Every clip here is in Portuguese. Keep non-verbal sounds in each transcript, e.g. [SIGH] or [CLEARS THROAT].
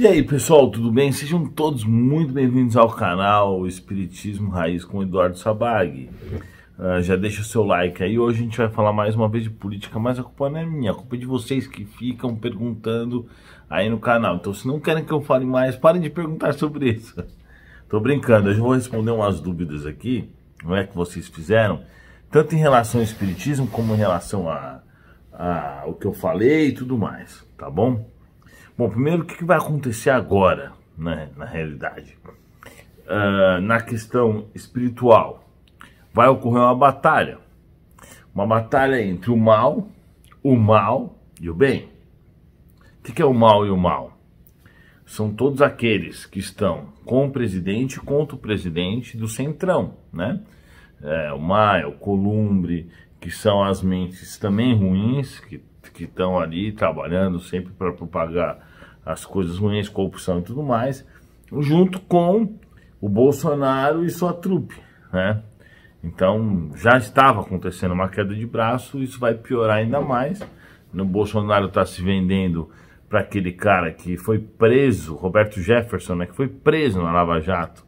E aí pessoal, tudo bem? Sejam todos muito bem-vindos ao canal Espiritismo Raiz com Eduardo Sabag. Uh, já deixa o seu like aí. Hoje a gente vai falar mais uma vez de política, mas a culpa não é minha, a culpa é de vocês que ficam perguntando aí no canal. Então, se não querem que eu fale mais, parem de perguntar sobre isso. Tô brincando, eu vou responder umas dúvidas aqui, não é que vocês fizeram, tanto em relação ao Espiritismo como em relação a, a o que eu falei e tudo mais, tá bom? Bom, primeiro, o que, vai acontecer agora, né, na realidade? Uh, na questão espiritual, vai ocorrer uma batalha. Uma batalha entre o mal, o mal e o bem. O que, é o mal e o mal? São todos aqueles que estão com o presidente contra o presidente do centrão, né? É, o Maia, o Columbre, que são as mentes também ruins, que estão ali trabalhando sempre para propagar as coisas ruins, corrupção e tudo mais, junto com o Bolsonaro e sua trupe, né? Então já estava acontecendo uma queda de braço, isso vai piorar ainda mais. O Bolsonaro está se vendendo para aquele cara que foi preso, Roberto Jefferson, né, que foi preso na Lava Jato.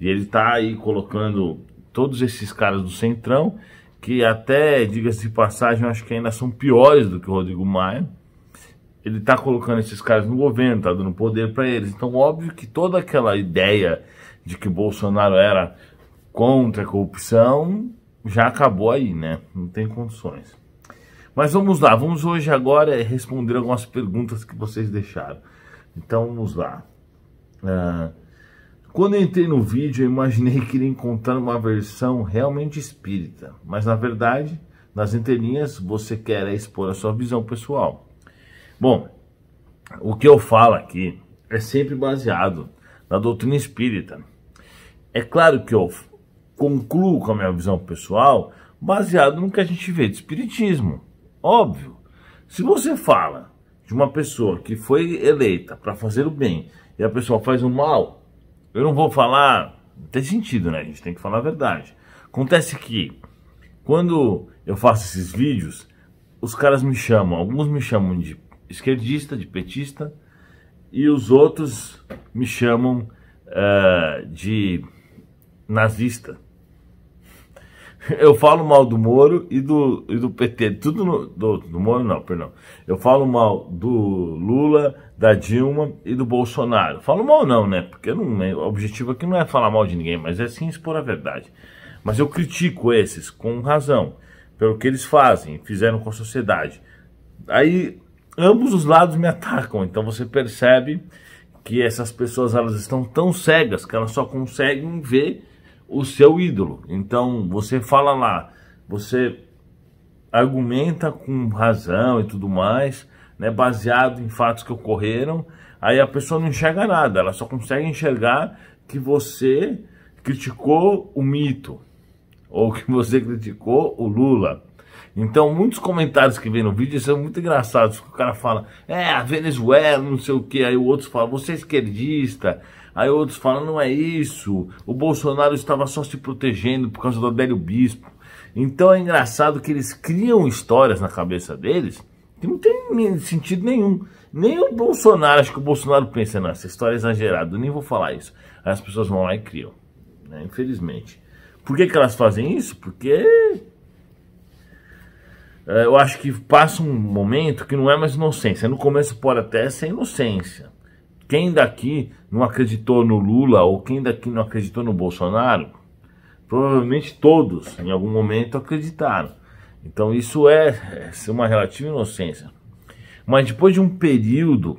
E ele está aí colocando todos esses caras do Centrão, que até, diga-se de passagem, acho que ainda são piores do que o Rodrigo Maia ele está colocando esses caras no governo, está dando poder para eles. Então, óbvio que toda aquela ideia de que Bolsonaro era contra a corrupção já acabou aí, né? Não tem condições. Mas vamos lá, vamos hoje agora responder algumas perguntas que vocês deixaram. Então vamos lá. Uh, quando eu entrei no vídeo, eu imaginei que iria encontrar uma versão realmente espírita, mas na verdade, nas entrelinhas, você quer expor a sua visão pessoal. Bom, o que eu falo aqui é sempre baseado na doutrina espírita. É claro que eu concluo com a minha visão pessoal baseado no que a gente vê de espiritismo. Óbvio. Se você fala de uma pessoa que foi eleita para fazer o bem e a pessoa faz o mal, eu não vou falar. Não tem sentido, né? A gente tem que falar a verdade. Acontece que quando eu faço esses vídeos, os caras me chamam, alguns me chamam de esquerdista, de petista, e os outros me chamam uh, de nazista. Eu falo mal do Moro e do, e do PT, tudo no, do, do Moro não, perdão. Eu falo mal do Lula, da Dilma e do Bolsonaro. Falo mal não, né? Porque não, o objetivo aqui não é falar mal de ninguém, mas é sim expor a verdade. Mas eu critico esses com razão, pelo que eles fazem, fizeram com a sociedade. Aí ambos os lados me atacam. Então você percebe que essas pessoas elas estão tão cegas que elas só conseguem ver o seu ídolo. Então você fala lá, você argumenta com razão e tudo mais, né, baseado em fatos que ocorreram. Aí a pessoa não enxerga nada, ela só consegue enxergar que você criticou o mito ou que você criticou o Lula. Então, muitos comentários que vem no vídeo são muito engraçados. O cara fala, é, a Venezuela, não sei o que. Aí o outro fala, você é esquerdista. Aí outros falam, não é isso. O Bolsonaro estava só se protegendo por causa do Adélio Bispo. Então é engraçado que eles criam histórias na cabeça deles que não tem sentido nenhum. Nem o Bolsonaro, acho que o Bolsonaro pensa, não, essa história é exagerada, eu nem vou falar isso. Aí as pessoas vão lá e criam, né? infelizmente. Por que, que elas fazem isso? Porque eu acho que passa um momento que não é mais inocência. No começo pode até ser inocência. Quem daqui não acreditou no Lula ou quem daqui não acreditou no Bolsonaro, provavelmente todos em algum momento acreditaram. Então isso é, é uma relativa inocência. Mas depois de um período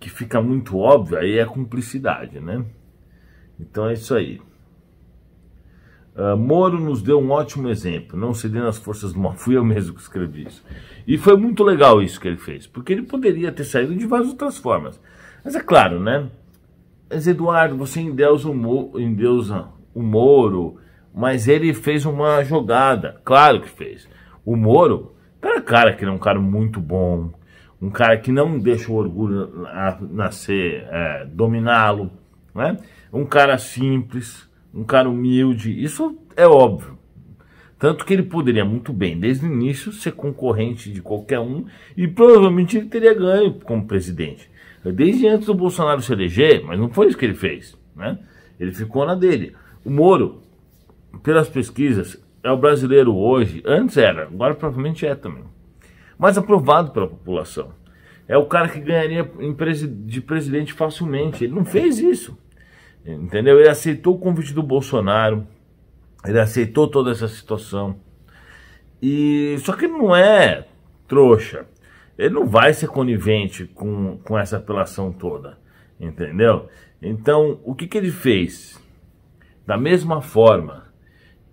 que fica muito óbvio, aí é cumplicidade, né? Então é isso aí. Uh, Moro nos deu um ótimo exemplo, não cedendo às forças do mal. [LAUGHS] Fui eu mesmo que escrevi isso. E foi muito legal isso que ele fez, porque ele poderia ter saído de várias outras formas. Mas é claro, né? Mas Eduardo, você endeusa o, o Moro, mas ele fez uma jogada. Claro que fez. O Moro, tá cara que ele é um cara muito bom, um cara que não deixa o orgulho nascer, é, dominá-lo, né? Um cara simples um cara humilde, isso é óbvio. Tanto que ele poderia muito bem, desde o início, ser concorrente de qualquer um e provavelmente ele teria ganho como presidente. desde antes do Bolsonaro se eleger, mas não foi isso que ele fez, né? Ele ficou na dele. O Moro, pelas pesquisas, é o brasileiro hoje, antes era, agora provavelmente é também, mais aprovado pela população. É o cara que ganharia de presidente facilmente. Ele não fez isso. Entendeu? Ele aceitou o convite do Bolsonaro. Ele aceitou toda essa situação. E só que ele não é trouxa. Ele não vai ser conivente com, com essa apelação toda. Entendeu? Então, o que, que ele fez? Da mesma forma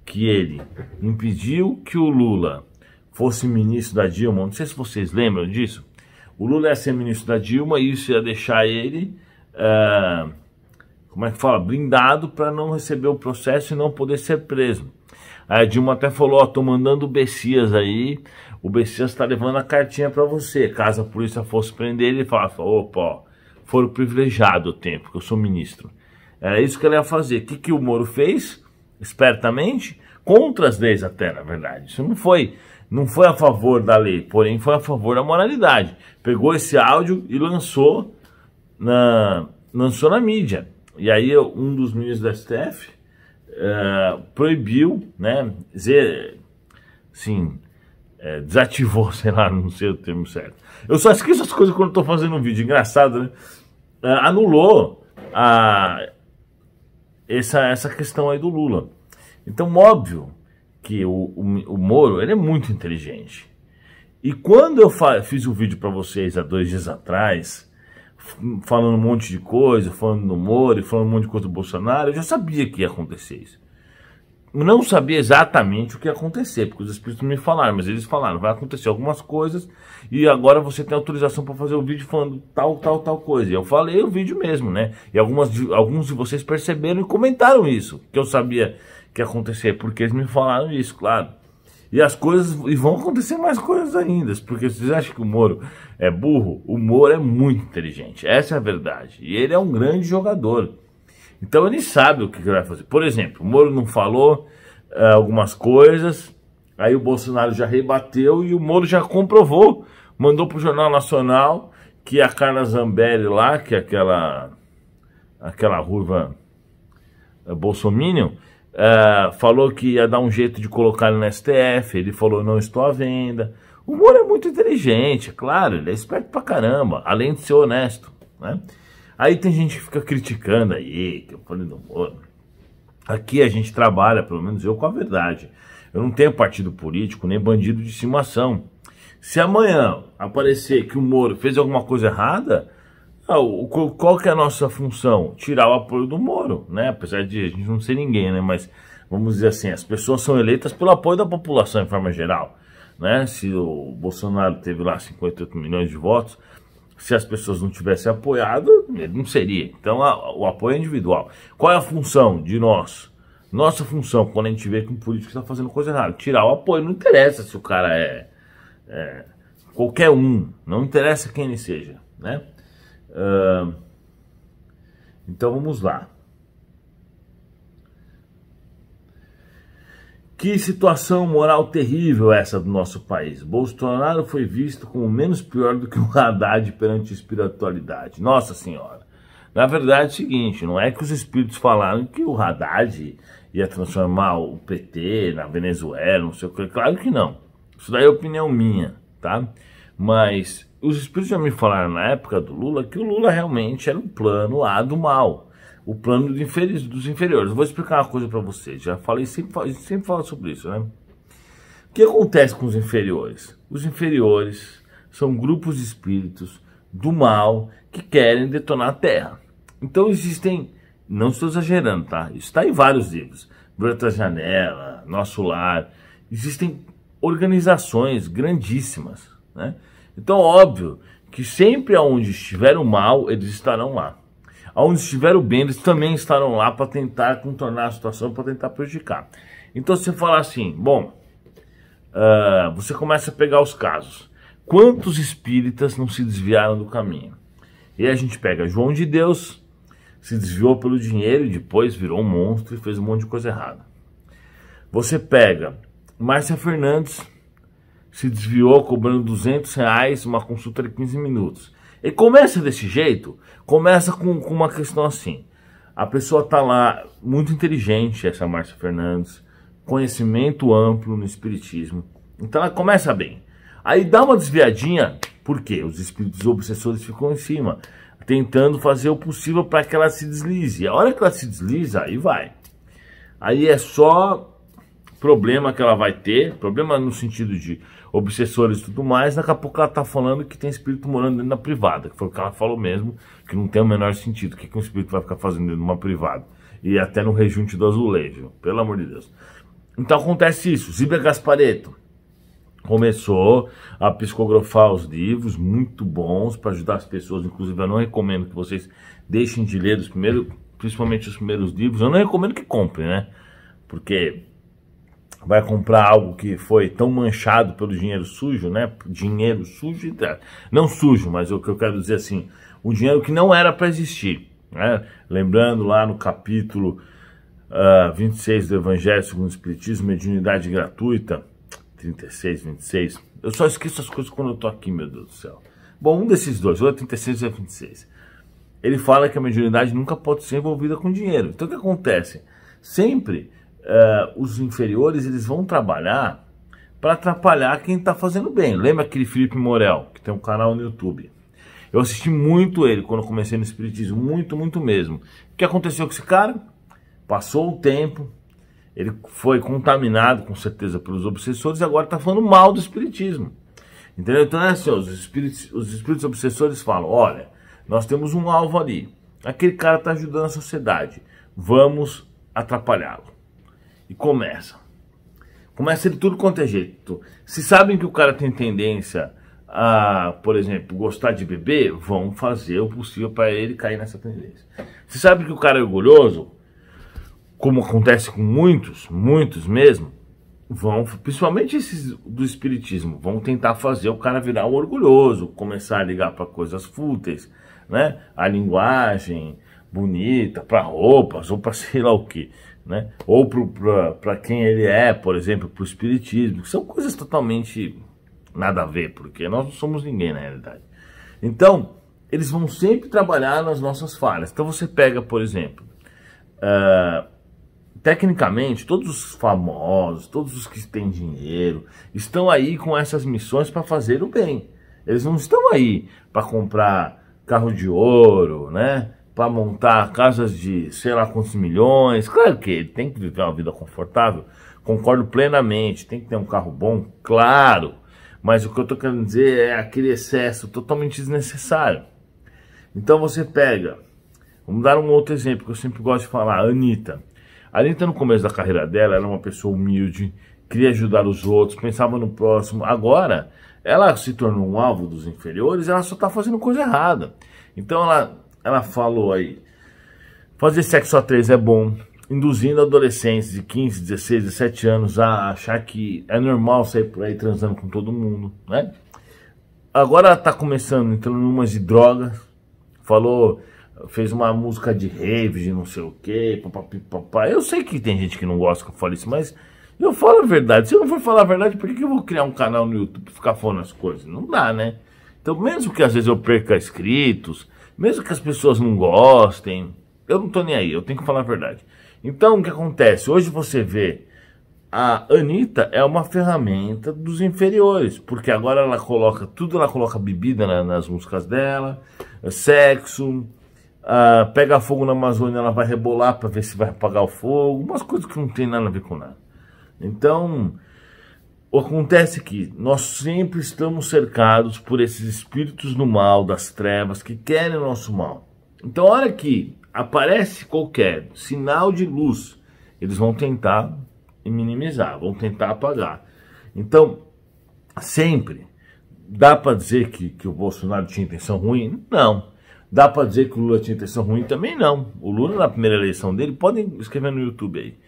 que ele impediu que o Lula fosse ministro da Dilma, não sei se vocês lembram disso. O Lula ia ser ministro da Dilma e isso ia deixar ele, uh, como é que fala, blindado para não receber o processo e não poder ser preso. A Dilma até falou, ó, tô mandando o Bessias aí, o Bessias está levando a cartinha para você. Caso a polícia fosse prender ele, falava, opa, ó, foram privilegiado o tempo que eu sou ministro. Era isso que ele ia fazer. O que, que o Moro fez? Espertamente, contra as leis até, na verdade. Isso não foi não foi a favor da lei, porém foi a favor da moralidade. Pegou esse áudio e lançou na, lançou na mídia. E aí um dos ministros da STF uh, proibiu, né, dizer, assim, é, desativou, [LAUGHS] sei lá, não sei o termo certo. Eu só esqueço as coisas quando estou fazendo um vídeo, engraçado, né? Uh, anulou a, essa, essa questão aí do Lula. Então, óbvio que o, o, o Moro ele é muito inteligente. E quando eu fiz o um vídeo para vocês há dois dias atrás, falando um monte de coisa, falando do Moro, falando um monte de coisa do Bolsonaro, eu já sabia que ia acontecer isso. Não sabia exatamente o que ia acontecer, porque os espíritos me falaram, mas eles falaram, vai acontecer algumas coisas e agora você tem autorização para fazer o vídeo falando tal, tal, tal coisa. E eu falei o vídeo mesmo, né? E algumas, alguns de vocês perceberam e comentaram isso, que eu sabia que ia acontecer, porque eles me falaram isso, claro. E as coisas, e vão acontecer mais coisas ainda, porque vocês acham que o Moro é burro? O Moro é muito inteligente, essa é a verdade. E ele é um grande jogador. Então ele sabe o que ele vai fazer. Por exemplo, o Moro não falou uh, algumas coisas, aí o Bolsonaro já rebateu e o Moro já comprovou, mandou para o Jornal Nacional que a Carla Zambelli lá, que é aquela, aquela ruiva bolsominion, Uh, falou que ia dar um jeito de colocar ele no STF, ele falou não estou à venda. O Moro é muito inteligente, é claro, ele é esperto pra caramba, além de ser honesto, né? Aí tem gente que fica criticando aí, que eu falei do Moro. Aqui a gente trabalha, pelo menos eu, com a verdade. Eu não tenho partido político, nem bandido de estimação. Se amanhã aparecer que o Moro fez alguma coisa errada, ah, qual que é a nossa função? Tirar o apoio do Moro, né? Apesar de a gente não ser ninguém, né? Mas vamos dizer assim, as pessoas são eleitas pelo apoio da população em forma geral, né? Se o Bolsonaro teve lá 58 milhões de votos, se as pessoas não tivessem apoiado, ele não seria. Então a, o apoio é individual. Qual é a função de nós? Nossa função, quando a gente vê que um político está fazendo coisa errada, tirar o apoio. Não interessa se o cara é, é qualquer um, não interessa quem ele seja, né? Então vamos lá. Que situação moral terrível essa do nosso país. Bolsonaro foi visto como menos pior do que o Haddad perante a espiritualidade. Nossa Senhora. Na verdade é o seguinte, não é que os espíritos falaram que o Haddad ia transformar o PT na Venezuela, não sei o que. Claro que não. Isso daí é opinião minha, tá? Mas os espíritos já me falaram na época do Lula que o Lula realmente era um plano lá do mal, o plano inferiores. Dos inferiores. vou explicar uma coisa para vocês, já falei, sempre, sempre falo sobre isso, né? O que acontece com os inferiores? Os inferiores são grupos de espíritos do mal que querem detonar a Terra. Então existem, não estou exagerando, tá? Isso está em vários livros. Brota Janela, Nosso Lar. Existem organizações grandíssimas, né? Então, óbvio que sempre aonde estiver o mal, eles estarão lá. Aonde estiver o bem, eles também estarão lá para tentar contornar a situação, para tentar prejudicar. Então, você fala assim, bom, uh, você começa a pegar os casos. Quantos espíritas não se desviaram do caminho? E a gente pega João de Deus, se desviou pelo dinheiro e depois virou um monstro e fez um monte de coisa errada. Você pega Márcia Fernandes, se desviou cobrando 200 reais uma consulta de 15 minutos. E começa desse jeito, começa com, com uma questão assim. A pessoa tá lá, muito inteligente, essa Márcia Fernandes, conhecimento amplo no Espiritismo. Então ela começa bem. Aí dá uma desviadinha, por quê? Os espíritos obsessores ficam em cima, tentando fazer o possível para que ela se deslize. A hora que ela se desliza, aí vai. Aí é só problema que ela vai ter, problema no sentido de obsessores e tudo mais, daqui a pouco ela tá falando que tem espírito morando dentro da privada, que foi o que ela falou mesmo, que não tem o menor sentido. O que, que um espírito vai ficar fazendo dentro de uma privada? E até no rejunte do azulejo, pelo amor de Deus. Então acontece isso. Zíbia Gaspareto começou a psicografar os livros, muito bons para ajudar as pessoas. Inclusive, eu não recomendo que vocês deixem de ler os primeiros, principalmente os primeiros livros. Eu não recomendo que comprem, né? Porque vai comprar algo que foi tão manchado pelo dinheiro sujo, né? Dinheiro sujo, não sujo, mas o que eu quero dizer assim, o dinheiro que não era para existir. Né? Lembrando lá no capítulo uh, ah, 26 do Evangelho segundo o Espiritismo, mediunidade gratuita, 36, 26. Eu só esqueço as coisas quando eu tô aqui, meu Deus do céu. Bom, um desses dois, ou é 36 ou é 26. Ele fala que a mediunidade nunca pode ser envolvida com dinheiro. Então o que acontece? Sempre uh, os inferiores eles vão trabalhar para atrapalhar quem está fazendo bem. Lembra aquele Felipe Morel, que tem um canal no YouTube? Eu assisti muito ele quando comecei no Espiritismo, muito, muito mesmo. O que aconteceu com esse cara? Passou o tempo, ele foi contaminado com certeza pelos obsessores e agora está falando mal do Espiritismo. Entendeu? Então é assim, os espíritos, os espíritos obsessores falam, olha, nós temos um alvo ali, aquele cara está ajudando a sociedade, vamos atrapalhá-lo. E começa. Começa de tudo quanto é jeito. Se sabem que o cara tem tendência a, por exemplo, gostar de beber, vão fazer o possível para ele cair nessa tendência. Se sabem que o cara é orgulhoso, como acontece com muitos, muitos mesmo, vão, principalmente esses do espiritismo, vão tentar fazer o cara virar um orgulhoso, começar a ligar para coisas fúteis, né? A linguagem bonita, para roupas ou para sei lá o que né? Ou para quem ele é, por exemplo, para o espiritismo, que são coisas totalmente nada a ver, porque nós não somos ninguém na realidade. Então, eles vão sempre trabalhar nas nossas falhas. Então você pega, por exemplo, uh, tecnicamente, todos os famosos, todos os que têm dinheiro, estão aí com essas missões para fazer o bem. Eles não estão aí para comprar carro de ouro, né? Para montar casas de sei lá quantos milhões. Claro que ele tem que viver uma vida confortável, concordo plenamente. Tem que ter um carro bom, claro. Mas o que eu estou querendo dizer é aquele excesso totalmente desnecessário. Então você pega, vamos dar um outro exemplo que eu sempre gosto de falar: Anitta. A Anitta, no começo da carreira dela, era uma pessoa humilde, queria ajudar os outros, pensava no próximo. Agora, ela se tornou um alvo dos inferiores, ela só está fazendo coisa errada. Então ela ela falou aí, fazer sexo a três é bom, induzindo adolescentes de 15, 16, 17 anos a achar que é normal sair por aí transando com todo mundo, né? Agora ela tá começando, entrando numas de drogas, falou, fez uma música de rave, de não sei o que, papapá. Eu sei que tem gente que não gosta que eu fale isso, mas eu falo a verdade. Se eu não for falar a verdade, por que, que eu vou criar um canal no YouTube pra ficar falando as coisas? Não dá, né? Então, mesmo que às vezes eu perca inscritos, mesmo que as pessoas não gostem, eu não tô nem aí, eu tenho que falar a verdade. Então, o que acontece? Hoje você vê a Anitta é uma ferramenta dos inferiores, porque agora ela coloca tudo, ela coloca bebida na, nas músicas dela, sexo, uh, pega fogo na Amazônia, ela vai rebolar para ver se vai apagar o fogo, umas coisas que não tem nada a ver com nada. Então, Acontece que nós sempre estamos cercados por esses espíritos do mal, das trevas, que querem o nosso mal. Então, a hora que aparece qualquer sinal de luz, eles vão tentar minimizar, vão tentar apagar. Então, sempre, dá para dizer que, que o Bolsonaro tinha intenção ruim? Não. Dá para dizer que o Lula tinha intenção ruim? Também não. O Lula, na primeira eleição dele, podem escrever no YouTube aí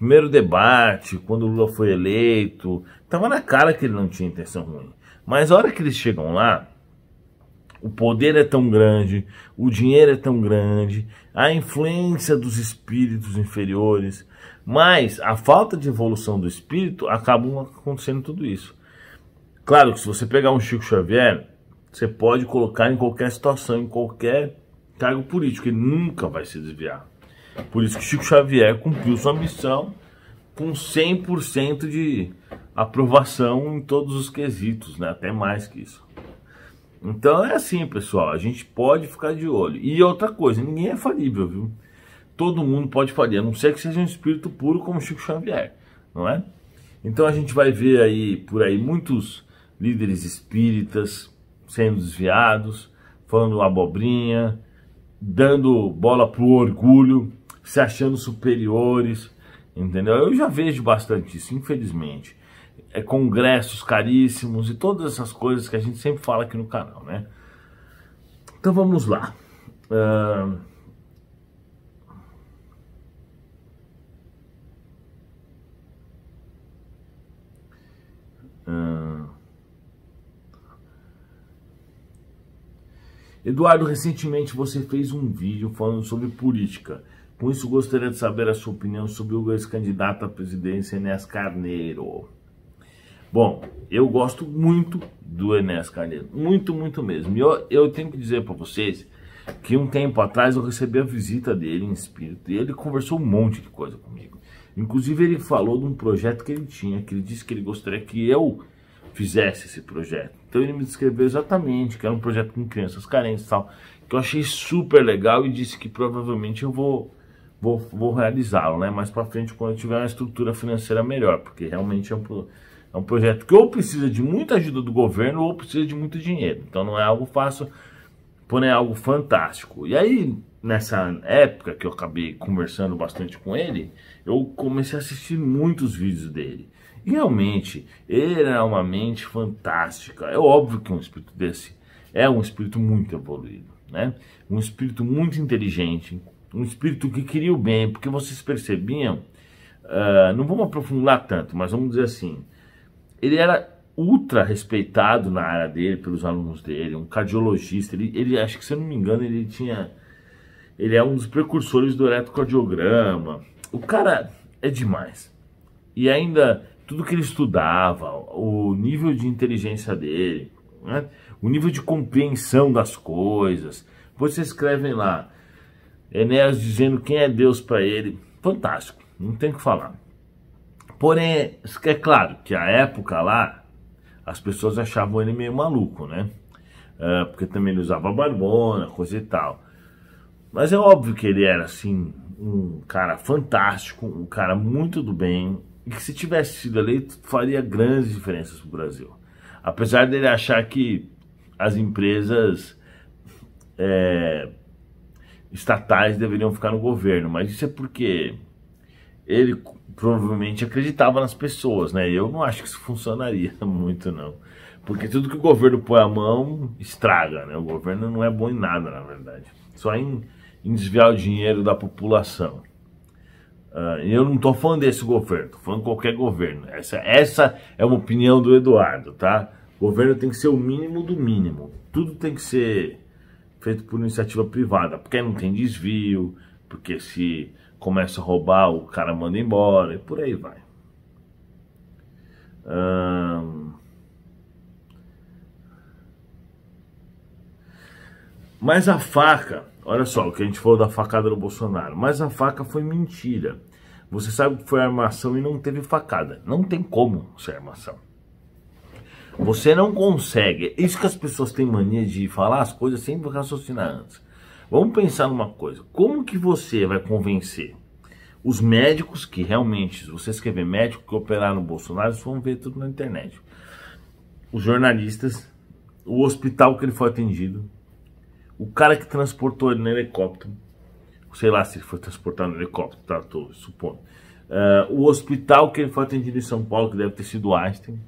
primeiro debate, quando o Lula foi eleito, estava na cara que ele não tinha intenção ruim. Mas a hora que eles chegam lá, o poder é tão grande, o dinheiro é tão grande, a influência dos espíritos inferiores, mas a falta de evolução do espírito acabam acontecendo tudo isso. Claro que se você pegar um Chico Xavier, você pode colocar em qualquer situação, em qualquer cargo político, ele nunca vai se desviar. Por isso que Chico Xavier cumpriu sua missão com 100% de aprovação em todos os quesitos, né? até mais que isso. Então é assim, pessoal, a gente pode ficar de olho. E outra coisa, ninguém é falível, viu? Todo mundo pode falir, a não ser que seja um espírito puro como Chico Xavier, não é? Então a gente vai ver aí por aí muitos líderes espíritas sendo desviados, falando abobrinha, dando bola pro orgulho, se achando superiores, entendeu? Eu já vejo bastante isso, infelizmente. É congressos caríssimos e todas essas coisas que a gente sempre fala aqui no canal, né? Então vamos lá. Uh... Eduardo, recentemente você fez um vídeo falando sobre política. Com isso, gostaria de saber a sua opinião sobre o ex-candidato à presidência Enéas Carneiro. Bom, eu gosto muito do Enéas Carneiro, muito, muito mesmo. E eu, eu tenho que dizer para vocês que um tempo atrás eu recebi a visita dele em espírito e ele conversou um monte de coisa comigo. Inclusive ele falou de um projeto que ele tinha, que ele disse que ele gostaria que eu fizesse esse projeto. Então ele me descreveu exatamente que era um projeto com crianças carentes e tal, que eu achei super legal e disse que provavelmente eu vou vou, vou realizá-lo, né? Mais para frente quando eu tiver uma estrutura financeira melhor, porque realmente é um, é um projeto que ou precisa de muita ajuda do governo ou precisa de muito dinheiro. Então não é algo fácil, porém é algo fantástico. E aí nessa época que eu acabei conversando bastante com ele, eu comecei a assistir muitos vídeos dele. E realmente, ele era uma mente fantástica. É óbvio que um espírito desse é um espírito muito evoluído, né? Um espírito muito inteligente, um espírito que queria o bem, porque vocês percebiam, uh, não vamos aprofundar tanto, mas vamos dizer assim, ele era ultra respeitado na área dele, pelos alunos dele, um cardiologista, ele, ele acho que se eu não me engano, ele tinha, ele é um dos precursores do eletrocardiograma, o cara é demais, e ainda tudo que ele estudava, o nível de inteligência dele, né? o nível de compreensão das coisas. Vocês escrevem lá, Enéas dizendo quem é Deus para ele. Fantástico, não tem o que falar. Porém, é claro que a época lá, as pessoas achavam ele meio maluco, né? Uh, porque também ele usava barbona, coisa e tal. Mas é óbvio que ele era, assim, um cara fantástico, um cara muito do bem, e que se tivesse sido eleito faria grandes diferenças para o Brasil. Apesar dele achar que as empresas é, estatais deveriam ficar no governo, mas isso é porque ele provavelmente acreditava nas pessoas, né? Eu não acho que isso funcionaria [LAUGHS] muito, não. Porque tudo que o governo põe a mão estraga, né? O governo não é bom em nada, na verdade. Só em, em desviar o dinheiro da população. Uh, eu não estou falando desse governo, estou falando qualquer governo. Essa, essa é uma opinião do Eduardo, tá? O governo tem que ser o mínimo do mínimo. Tudo tem que ser feito por iniciativa privada, porque não tem desvio, porque se começa a roubar, o cara manda embora e por aí vai. Mas a faca, olha só o que a gente falou da facada do Bolsonaro, mas a faca foi mentira. Você sabe que foi armação e não teve facada. Não tem como ser armação. Você não consegue. Isso que as pessoas têm mania de falar as coisas sem raciocinar antes. Vamos pensar numa coisa. Como que você vai convencer os médicos que realmente, se você escrever médico que operaram no Bolsonaro, vocês vão ver tudo na internet. Os jornalistas, o hospital que ele foi atendido, o cara que transportou ele no helicóptero, sei lá se ele foi transportado no helicóptero, tá, tô supondo. Uh, o hospital que ele foi atendido em São Paulo, que deve ter sido Einstein,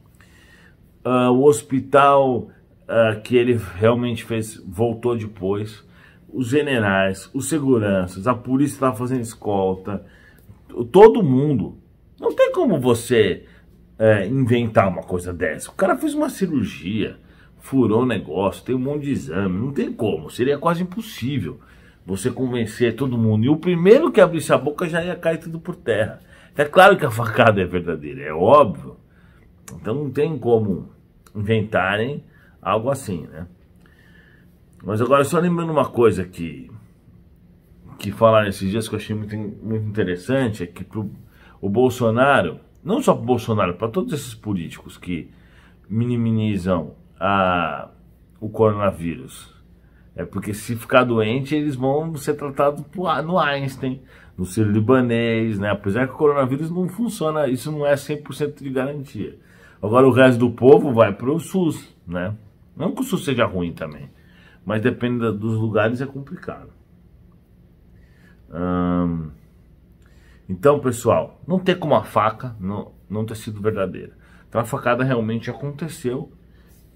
uh, o hospital uh, que ele realmente fez, voltou depois, os generais, os seguranças, a polícia estava fazendo escolta, todo mundo. Não tem como você é, inventar uma coisa dessa. O cara fez uma cirurgia, furou um negócio, tem um monte de exame, não tem como, seria quase impossível você convencer todo mundo. E o primeiro que abrisse a boca já ia cair tudo por terra. É claro que a facada é verdadeira, é óbvio. Então não tem como inventarem algo assim, né? Mas agora só lembrando uma coisa que que falaram esses dias que eu achei muito, muito interessante é que pro, o Bolsonaro, não só o Bolsonaro, para todos esses políticos que minimizam a, o coronavírus, é porque se ficar doente eles vão ser tratados no Einstein, no ser libanês, né? Apesar que o coronavírus não funciona, isso não é 100% de garantia. Agora o resto do povo vai para o SUS, né? Não que o SUS seja ruim também, mas depende dos lugares é complicado. Hum, então, pessoal, não tem como a faca não, não ter sido verdadeira. Então a facada realmente aconteceu.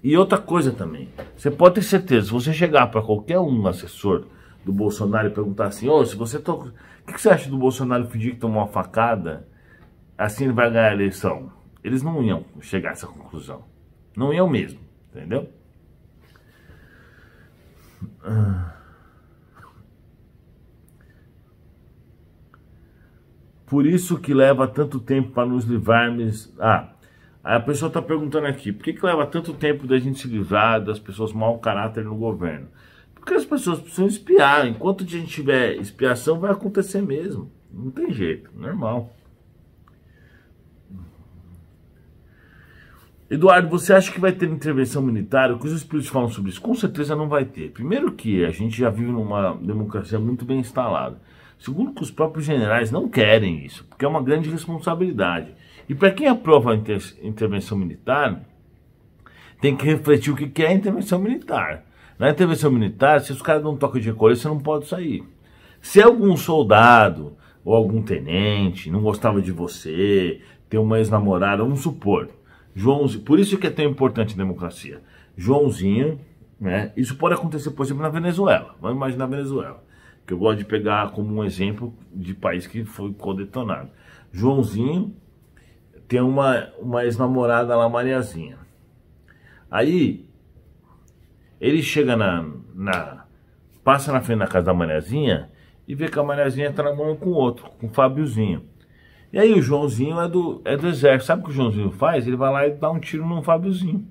E outra coisa também, você pode ter certeza, se você chegar para qualquer um assessor do Bolsonaro e perguntar assim, ô, oh, se você to... o que, que, você acha do Bolsonaro fingir que tomou uma facada, assim ele vai ganhar a eleição? Eles não iam chegar a essa conclusão. Não iam mesmo, entendeu? Por isso que leva tanto tempo para nos livrarmos. Ah, a pessoa está perguntando aqui, por que, que leva tanto tempo da gente se livrar das pessoas mau caráter no governo? Porque as pessoas precisam espiar. Enquanto a gente tiver expiação, vai acontecer mesmo. Não tem jeito, normal. Eduardo, você acha que vai ter intervenção militar? O que os espíritos falam sobre isso? Com certeza não vai ter. Primeiro que a gente já vive numa democracia muito bem instalada. Segundo que os próprios generais não querem isso, porque é uma grande responsabilidade. E para quem aprova a inter intervenção militar, tem que refletir o que é a intervenção militar. Na intervenção militar, se os caras não tocam de recolher, você não pode sair. Se algum soldado ou algum tenente não gostava de você, tem uma ex-namorada, vamos supor, Joãozinho, por isso que é tão importante a democracia. Joãozinho, né? Isso pode acontecer, por exemplo, na Venezuela. Vamos imaginar a Venezuela, que eu gosto de pegar como um exemplo de país que foi codetonado. Joãozinho tem uma, uma ex-namorada lá, Mariazinha. Aí ele chega na, na. passa na frente da casa da Mariazinha e vê que a Mariazinha tá namorando com outro, com o Fábiozinho. E aí o Joãozinho é do, é do exército. Sabe o que o Joãozinho faz? Ele vai lá e dá um tiro no Fábiozinho.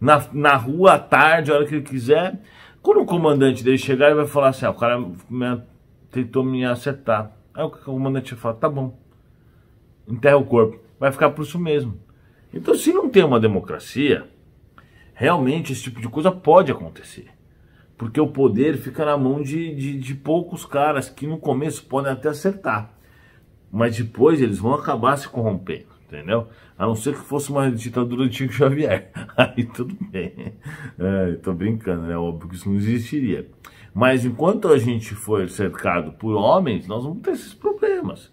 Na, na rua, à tarde, a hora que ele quiser. Quando o comandante dele chegar, ele vai falar assim: ah, o cara me, tentou me acertar. Aí o comandante fala: tá bom, enterra o corpo. Vai ficar por isso mesmo. Então, se não tem uma democracia, realmente esse tipo de coisa pode acontecer. Porque o poder fica na mão de, de, de poucos caras que no começo podem até acertar mas depois eles vão acabar se corrompendo, entendeu? A não ser que fosse uma ditadura de Chico Xavier. [LAUGHS] Aí tudo bem. É, tô brincando, né? Óbvio que isso não existiria. Mas enquanto a gente for cercado por homens, nós vamos ter esses problemas.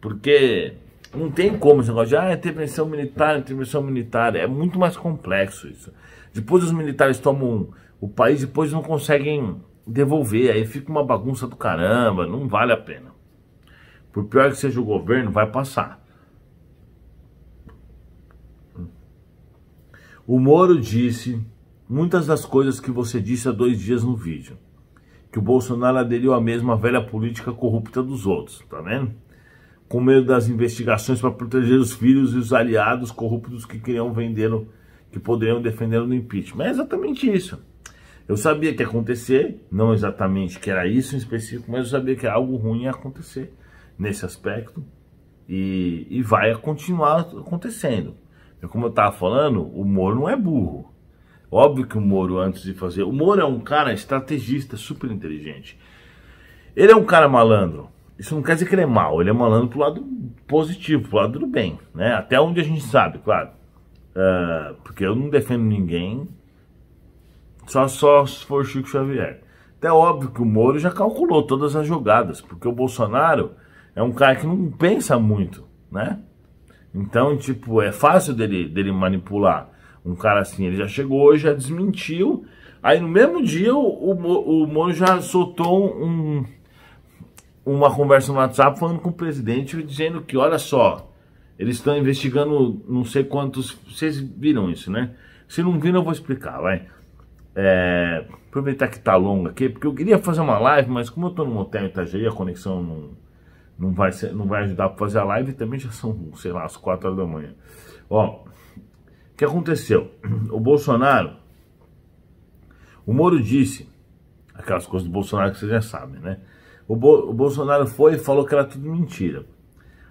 Porque não tem como esse negócio de ah, intervenção militar, intervenção militar. É muito mais complexo isso. Depois os militares tomam o país, depois não conseguem devolver. Aí fica uma bagunça do caramba, não vale a pena. Por pior que seja o governo, vai passar. O Moro disse muitas das coisas que você disse há dois dias no vídeo. Que o Bolsonaro aderiu à mesma velha política corrupta dos outros, tá vendo? Com medo das investigações para proteger os filhos e os aliados corruptos que queriam vender, que poderiam defender no impeachment. É exatamente isso. Eu sabia que ia acontecer, não exatamente que era isso em específico, mas eu sabia que algo ruim ia acontecer nesse aspecto e, e vai continuar acontecendo. Como eu estava falando, o Moro não é burro. Óbvio que o Moro, antes de fazer. O Moro é um cara estrategista, super inteligente. Ele é um cara malandro. Isso não quer dizer que ele é mal, ele é malandro pro lado positivo, pro lado do bem, né? Até onde a gente sabe, claro. Uh, porque eu não defendo ninguém, só, só se for Chico Xavier. Até óbvio que o Moro já calculou todas as jogadas, porque o Bolsonaro é um cara que não pensa muito, né? Então, tipo, é fácil dele, dele manipular. Um cara assim, ele já chegou, já desmentiu. Aí no mesmo dia o, o, o Moro já soltou um, uma conversa no WhatsApp falando com o presidente, dizendo que, olha só, eles estão investigando não sei quantos. Vocês viram isso, né? Se não viram, eu vou explicar, vai. É, aproveitar que tá longo aqui, porque eu queria fazer uma live, mas como eu tô no hotel em Itajaí, a conexão não não vai, ser, não vai ajudar para fazer a live, também já são, sei lá, as 4 horas da manhã. Ó, o que aconteceu? O Bolsonaro, O Moro disse, aquelas coisas do Bolsonaro que vocês já sabem, né? O, Bo o Bolsonaro foi e falou que era tudo mentira.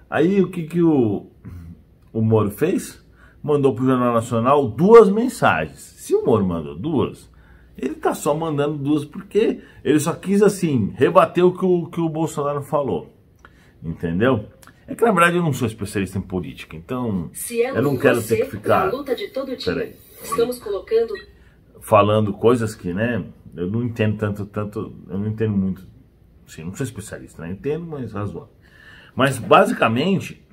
Aí o que, que o, o Moro fez? Mandou para o Jornal Nacional duas mensagens. Se o Moro mandou duas, ele tá só mandando duas porque ele só quis assim rebater o que o, que o Bolsonaro falou. Entendeu? É que na verdade eu não sou especialista em política, então eu não quero ter que ficar. Luta de todo dia. Peraí. Estamos colocando falando coisas que, né, eu não entendo tanto, tanto, eu não entendo muito, assim, não sou especialista, né, entendo, mas razoável. Mas basicamente,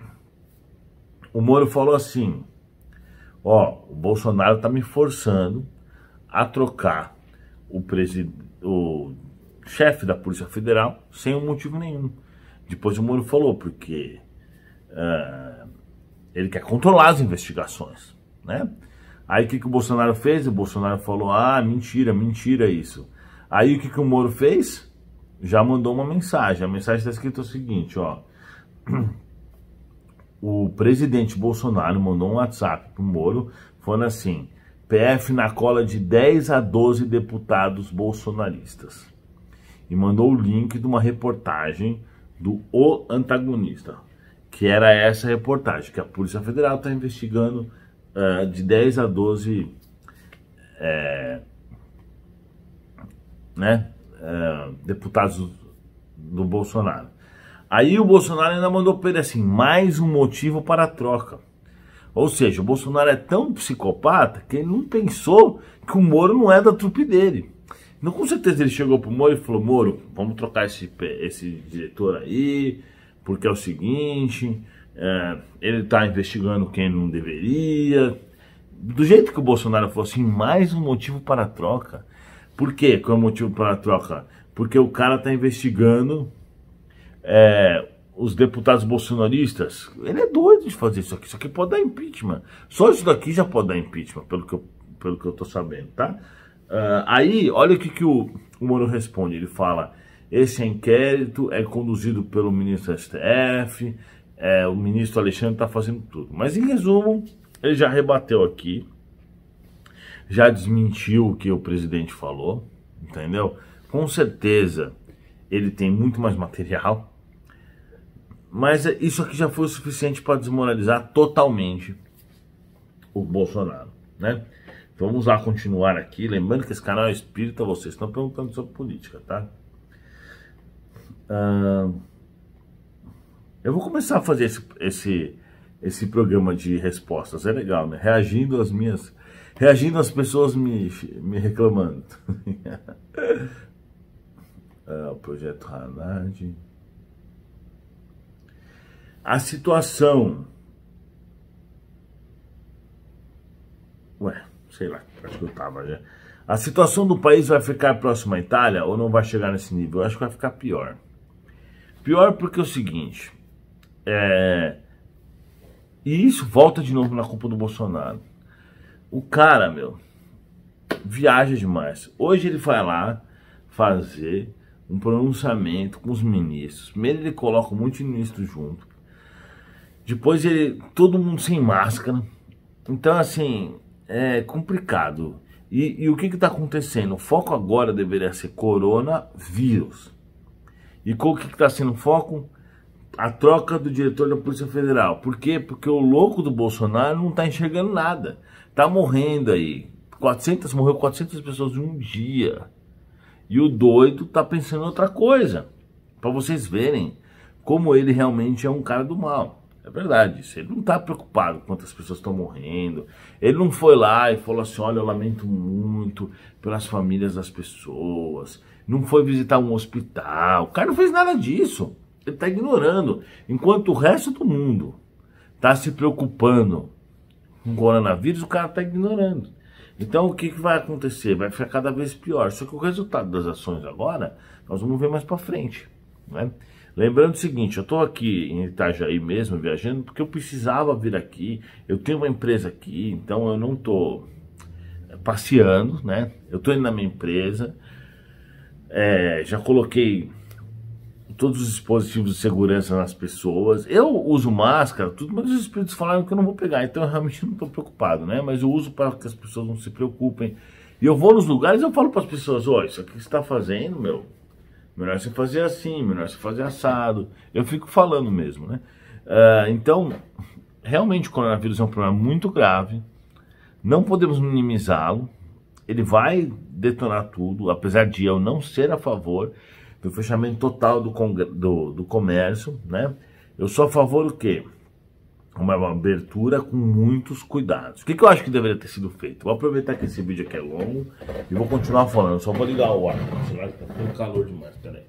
o Moro falou assim, ó, o Bolsonaro tá me forçando a trocar o presidente, o chefe da Polícia Federal sem um motivo nenhum. Depois o Moro falou, porque uh, ele quer controlar as investigações, né? Aí o que, que o Bolsonaro fez? O Bolsonaro falou: ah, mentira, mentira isso. Aí o que, que o Moro fez? Já mandou uma mensagem. A mensagem está escrita o seguinte: ó. [CLEARS THROAT] O presidente Bolsonaro mandou um WhatsApp pro Moro falando assim: PF na cola de 10 a 12 deputados bolsonaristas. E mandou o link de uma reportagem do O Antagonista, que era essa reportagem, que a Polícia Federal está investigando uh, de 10 a 12 é, né, uh, deputados do, do Bolsonaro. Aí o Bolsonaro ainda mandou para ele assim, mais um motivo para a troca. Ou seja, o Bolsonaro é tão psicopata que ele não pensou que o Moro não é da trupe dele. Então, com certeza ele chegou pro Moro e falou: Moro, vamos trocar esse, esse diretor aí, porque é o seguinte, é, ele está investigando quem não deveria. Do jeito que o Bolsonaro falou assim, mais um motivo para a troca. Por quê? Qual é o motivo para a troca? Porque o cara está investigando é, os deputados bolsonaristas. Ele é doido de fazer isso aqui. Isso aqui pode dar impeachment. Só isso daqui já pode dar impeachment, pelo que eu, pelo que eu tô sabendo, tá? Uh, aí, olha o que, que o, o Moro responde. Ele fala: esse inquérito é conduzido pelo ministro STF, é, o ministro Alexandre está fazendo tudo. Mas em resumo, ele já rebateu aqui, já desmentiu o que o presidente falou, entendeu? Com certeza ele tem muito mais material, mas isso aqui já foi o suficiente para desmoralizar totalmente o Bolsonaro, né? Vamos lá continuar aqui, lembrando que esse canal é espírita, vocês estão perguntando sobre política, tá? Uh... Eu vou começar a fazer esse, esse, esse programa de respostas, é legal, né? Reagindo às minhas. Reagindo às pessoas me, me reclamando. [LAUGHS] ah, o projeto Hanad. A situação. Ué, sei lá, acho que eu tava já. A situação do país vai ficar próxima à Itália ou não vai chegar nesse nível? Eu acho que vai ficar pior. Pior porque é o seguinte, é... E isso volta de novo na culpa do Bolsonaro. O cara, meu, viaja demais. Hoje ele vai lá fazer um pronunciamento com os ministros. Primeiro ele coloca um monte de ministros junto. Depois ele. Todo mundo sem máscara. Então, assim, é complicado. E, e o que está acontecendo? O foco agora deveria ser coronavírus. E o que está sendo foco? a troca do diretor da Polícia Federal. Por quê? Porque o louco do Bolsonaro não está enxergando nada. Está morrendo aí. 400, morreu 400 pessoas em um dia. E o doido está pensando em outra coisa. Para vocês verem como ele realmente é um cara do mal. É verdade, isso. ele não está preocupado com quantas pessoas estão morrendo. Ele não foi lá e falou assim: olha, eu lamento muito pelas famílias das pessoas. Não foi visitar um hospital. O cara não fez nada disso. Ele está ignorando. Enquanto o resto do mundo está se preocupando com coronavírus, o cara está ignorando. Então o que, que vai acontecer? Vai ficar cada vez pior. Só que o resultado das ações agora, nós vamos ver mais para frente. Né? Lembrando o seguinte, eu estou aqui em Itajaí mesmo, viajando, porque eu precisava vir aqui. Eu tenho uma empresa aqui, então eu não estou passeando, né? Eu estou indo na minha empresa. É, já coloquei todos os dispositivos de segurança nas pessoas. Eu uso máscara, tudo, mas os espíritos falaram que eu não vou pegar, então eu realmente não estou preocupado, né? Mas eu uso para que as pessoas não se preocupem. E eu vou nos lugares e eu falo para as pessoas, olha, isso aqui que você está fazendo, meu, melhor você fazer assim, melhor você fazer assado. Eu fico falando mesmo, né? Uh, então, realmente o coronavírus é um problema muito grave, não podemos minimizá-lo, ele vai detonar tudo, apesar de eu não ser a favor do fechamento total do, do, do comércio, né? Eu sou a favor do quê? Uma, abertura com muitos cuidados. O que, que eu acho que deveria ter sido feito? Vou aproveitar que esse vídeo aqui é longo e vou continuar falando. Só vou ligar o ar, senão tá ficando calor demais. Peraí.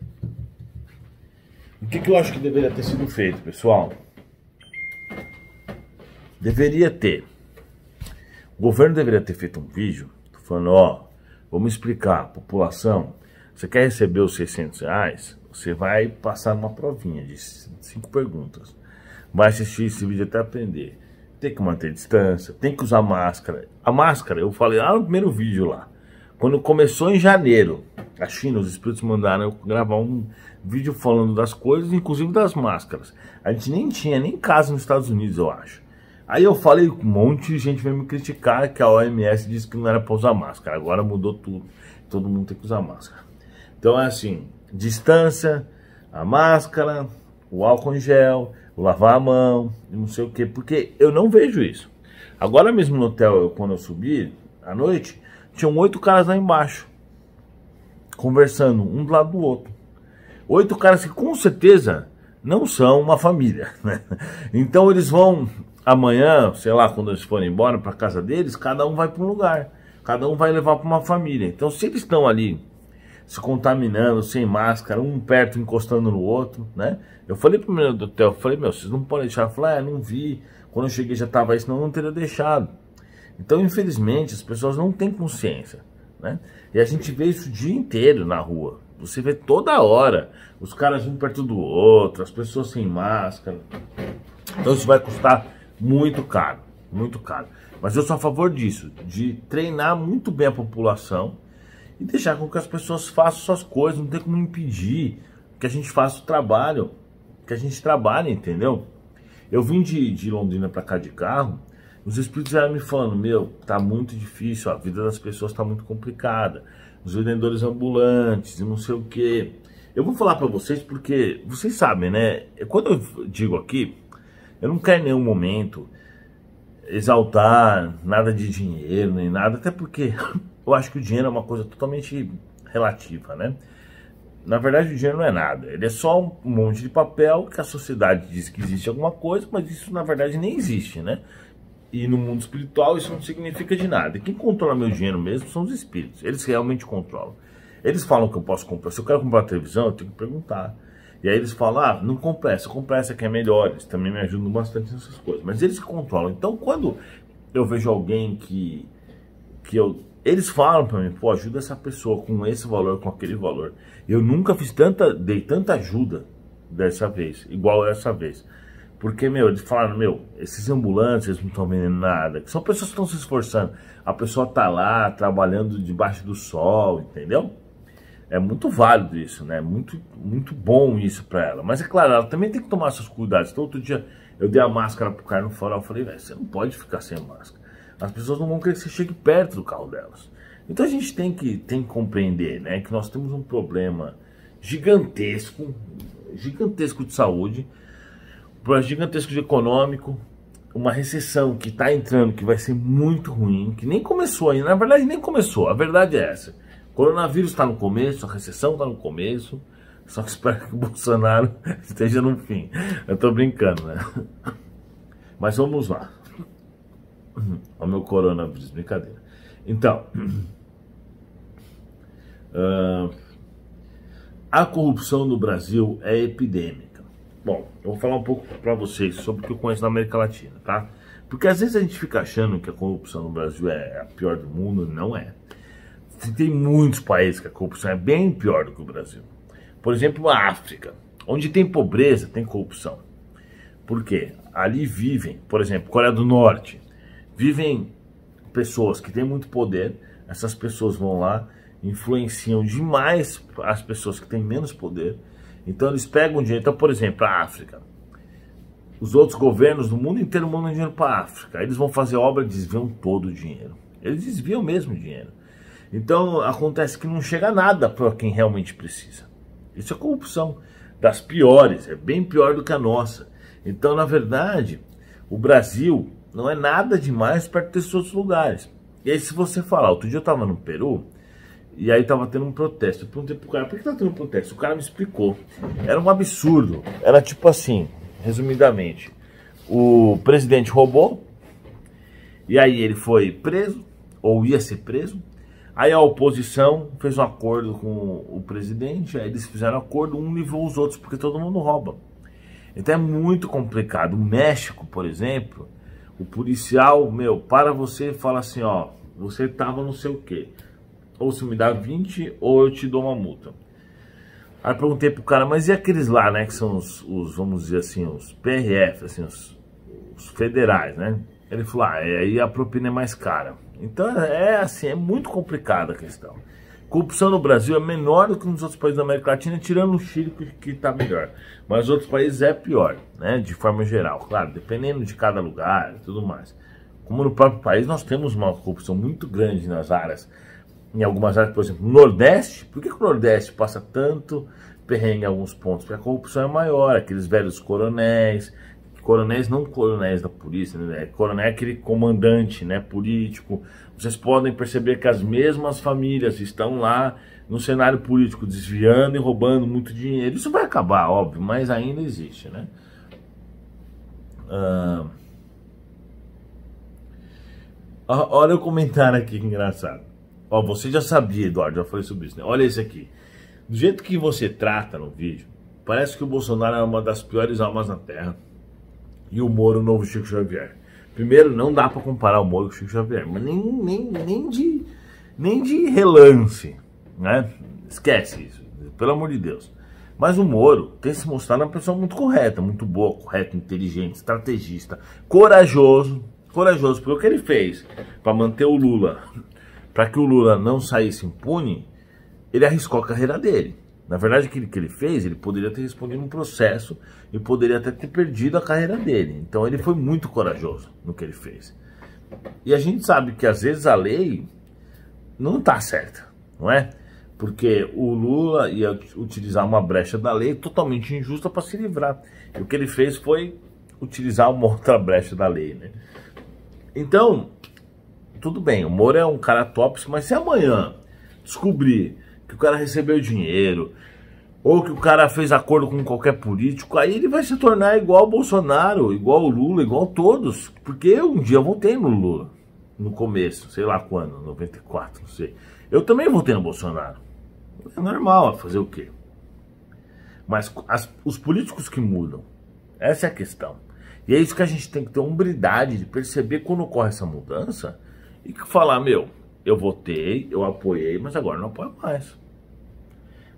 O que, que eu acho que deveria ter sido feito, pessoal? Deveria ter. O governo deveria ter feito um vídeo falando, ó, vamos explicar, população, você quer receber os 600 reais? Você vai passar uma provinha de cinco perguntas. Vai assistir esse vídeo até aprender. Tem que manter distância, tem que usar máscara. A máscara, eu falei lá no primeiro vídeo lá. Quando começou em janeiro, a China, os espíritos mandaram eu gravar um vídeo falando das coisas, inclusive das máscaras. A gente nem tinha nem casa nos Estados Unidos, eu acho. Aí eu falei, um monte de gente veio me criticar que a OMS disse que não era para usar máscara. Agora mudou tudo. Todo mundo tem que usar máscara. Então é assim, distância, a máscara, o álcool em gel, lavar a mão, não sei o que, porque eu não vejo isso. Agora mesmo no hotel, eu, quando eu subi, à noite, tinham oito caras lá embaixo, conversando, um do lado do outro. Oito caras que com certeza não são uma família, [LAUGHS] né? Então eles vão amanhã, sei lá, quando eles forem embora para casa deles, cada um vai para um lugar, cada um vai levar para uma família. Então, se eles estão ali se contaminando, sem máscara, um perto encostando no outro, né? Eu falei pro meu hotel, falei, meu, vocês não podem deixar. Eu falei, ah, não vi. Quando eu cheguei já estava aí, senão eu não teria deixado. Então, infelizmente, as pessoas não têm consciência, né? E a gente vê isso o dia inteiro na rua. Você vê toda hora os caras um perto do outro, as pessoas sem máscara. Então, isso vai custar muito caro, muito caro. Mas eu sou a favor disso, de treinar muito bem a população e deixar com que as pessoas façam suas coisas, não tem como impedir que a gente faça o trabalho, que a gente trabalhe, entendeu? Eu vim de, de Londrina para cá de carro, os espíritos eram me falando, meu, tá muito difícil, a vida das pessoas tá muito complicada, os vendedores ambulantes e não sei o que. Eu vou falar para vocês porque vocês sabem, né? Quando eu digo aqui, eu não quero em nenhum momento exaltar nada de dinheiro, nem nada, até porque [LAUGHS] eu acho que o dinheiro é uma coisa totalmente relativa, né? Na verdade, o dinheiro não é nada. Ele é só um monte de papel que a sociedade diz que existe alguma coisa, mas isso na verdade nem existe, né? E no mundo espiritual isso não significa de nada. Quem controla meu dinheiro mesmo são os espíritos. Eles realmente controlam. Eles falam que eu posso comprar. Se eu quero comprar televisão, eu tenho que perguntar. E aí eles falam, ah, não compra essa, compra essa que é melhor. Eles também me ajudam bastante nessas coisas. Mas eles controlam. Então, quando eu vejo alguém que, que eu... Eles falam para mim, pô, ajuda essa pessoa com esse valor, com aquele valor. Eu nunca fiz tanta, dei tanta ajuda dessa vez, igual essa vez. Porque, meu, eles falaram, meu, esses ambulantes, eles não estão vendendo nada. São pessoas que estão se esforçando. A pessoa tá lá, trabalhando debaixo do sol, entendeu? é muito válido isso, né? Muito, muito bom isso para ela. Mas é claro, ela também tem que tomar seus cuidados. Então, outro dia eu dei a máscara pro cara no farol. Eu falei, velho, você não pode ficar sem máscara. As pessoas não vão querer que você chegue perto do carro delas. Então a gente tem que, tem que compreender, né? Que nós temos um problema gigantesco, gigantesco de saúde, um problema gigantesco de econômico, uma recessão que está entrando, que vai ser muito ruim, que nem começou ainda. Na verdade, nem começou. A verdade é essa coronavírus está no começo, a recessão está no começo. Só que espero que o [LAUGHS] Bolsonaro esteja no fim. Eu estou brincando, né? Mas vamos lá. O meu coronavírus, brincadeira. Então, uh, [CLEARS THROAT] a corrupção no Brasil é epidêmica. Bom, eu vou falar um pouco para vocês sobre o que eu conheço na América Latina, tá? Porque às vezes a gente fica achando que a corrupção no Brasil é a pior do mundo, não é. Tem muitos países que a corrupção é bem pior do que o Brasil. Por exemplo, a África, onde tem pobreza, tem corrupção. Por quê? Ali vivem, por exemplo, Coreia do Norte, vivem pessoas que têm muito poder, essas pessoas vão lá, influenciam demais as pessoas que têm menos poder. Então eles pegam dinheiro. Então, por exemplo, a África. Os outros governos do mundo inteiro mandam dinheiro para a África. Eles vão fazer obra, desviam todo o dinheiro. Eles desviam mesmo o dinheiro. Então acontece que não chega nada para quem realmente precisa. Isso é corrupção das piores, é bem pior do que a nossa. Então, na verdade, o Brasil não é nada demais perto desses outros lugares. E aí, se você falar, outro dia eu estava no Peru, e aí tava tendo um protesto. Eu perguntei pro cara, por que tá tendo um protesto? O cara me explicou. Era um absurdo. Era tipo assim, resumidamente. O presidente roubou, e aí ele foi preso, ou ia ser preso. Aí a oposição fez um acordo com o presidente, aí eles fizeram um acordo, um livrou os outros, porque todo mundo rouba. Então é muito complicado. O México, por exemplo, o policial, meu, para você e fala assim, ó, você tava não sei o quê ou se me dá 20 ou eu te dou uma multa. Aí perguntei pro cara, mas e aqueles lá, né, que são os, os vamos dizer assim, os PRF, assim, os, os federais, né? Ele falou, ah, é, aí a propina é mais cara. Então é assim, é muito complicada a questão. Corrupção no Brasil é menor do que nos outros países da América Latina, tirando o Chile que está melhor. Mas outros países é pior, né? De forma geral, claro, dependendo de cada lugar e tudo mais. Como no próprio país, nós temos uma corrupção muito grande nas áreas em algumas áreas, por exemplo, no Nordeste, por que, que o Nordeste passa tanto perrengue em alguns pontos? Porque a corrupção é maior, aqueles velhos coronéis, coronéis não coronéis da polícia, né? coronel é aquele comandante né, político. Vocês podem perceber que as mesmas famílias estão lá no cenário político desviando e roubando muito dinheiro. Isso vai acabar, óbvio, mas ainda existe, né? Ah, olha o comentário aqui que engraçado. Ó, você já sabia, Eduardo, já falei sobre isso, né? Olha esse aqui. Do jeito que você trata no vídeo, parece que o Bolsonaro é uma das piores almas na Terra. E o Moro, o novo Chico Xavier. Primeiro, não dá para comparar o Moro com o Chico Xavier, mas nem, nem, nem, de, nem de relance, né? Esquece isso, pelo amor de Deus. Mas o Moro tem se mostrado uma pessoa muito correta, muito boa, correta, inteligente, estrategista, corajoso, corajoso, porque o que ele fez para manter o Lula para que o Lula não saísse impune, ele arriscou a carreira dele. Na verdade, o que ele fez, ele poderia ter respondido um processo e poderia até ter perdido a carreira dele. Então ele foi muito corajoso no que ele fez. E a gente sabe que às vezes a lei não está certa, não é? Porque o Lula ia utilizar uma brecha da lei totalmente injusta para se livrar. E o que ele fez foi utilizar uma [LAUGHS] outra brecha da lei, né? Então, tudo bem, o Moro é um cara top, mas se amanhã descobrir que o cara recebeu dinheiro, ou que o cara fez acordo com qualquer político, aí ele vai se tornar igual o Bolsonaro, igual o Lula, igual todos. Porque eu um dia votei no Lula, no começo, sei lá quando, 94, não sei. Eu também votei no Bolsonaro. É normal, fazer o quê? Mas as, os políticos que mudam, essa é a questão. E é isso que a gente tem que ter umbridade de perceber quando ocorre essa mudança e falar, meu, eu votei, eu apoiei, mas agora não apoio mais.